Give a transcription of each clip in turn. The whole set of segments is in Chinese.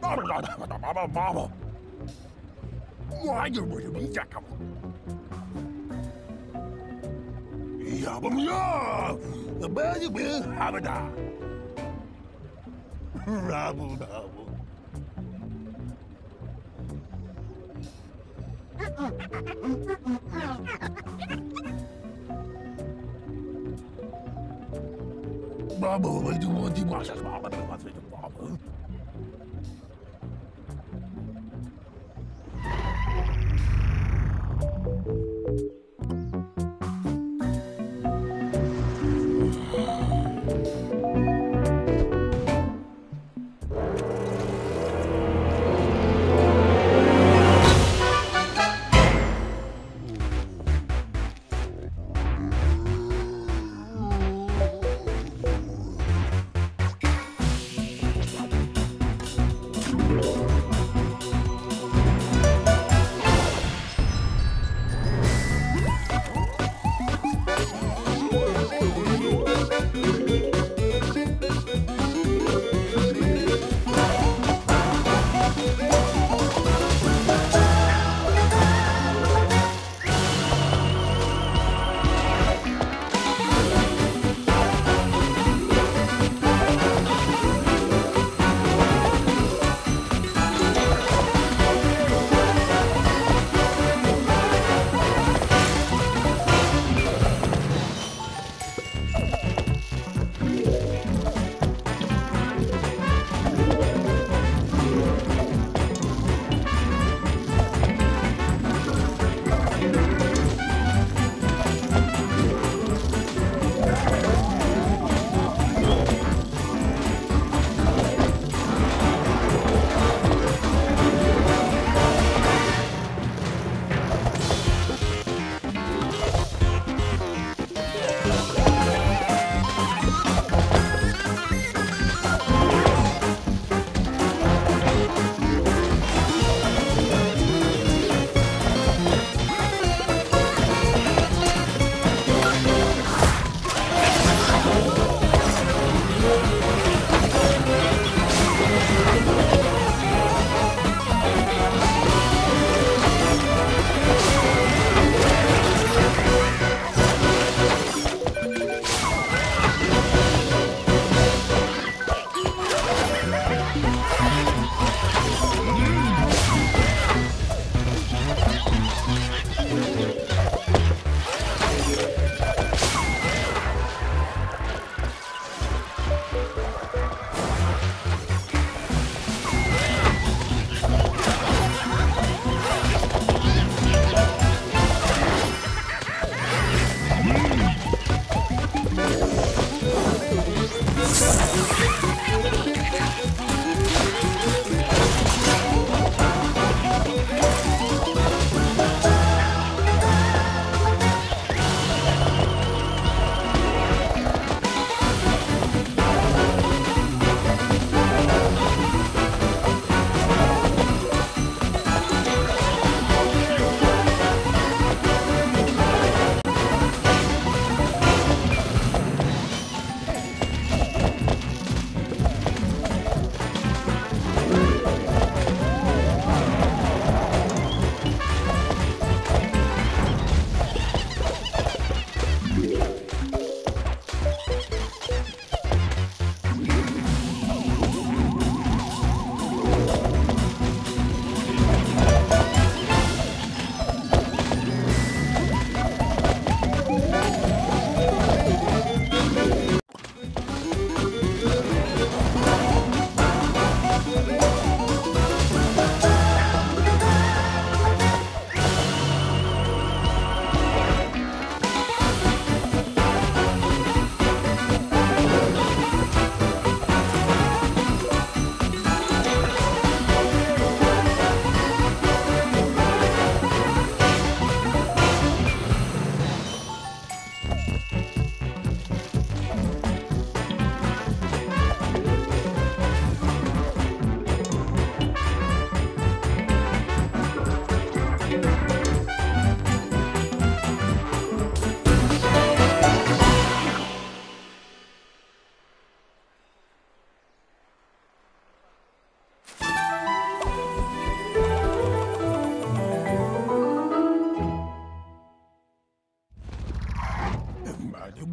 爸爸爸爸爸爸，我还要不要绑架他？我我我。The bird will habada. Rabble dabble. Bravo, I do want to watch.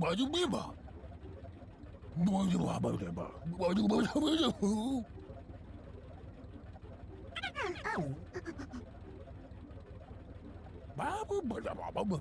아주미 봐. 뭐지뭐봐봐대 봐. 뭐지뭐봐봐대 봐. 바보뭐라봐봐 뭐.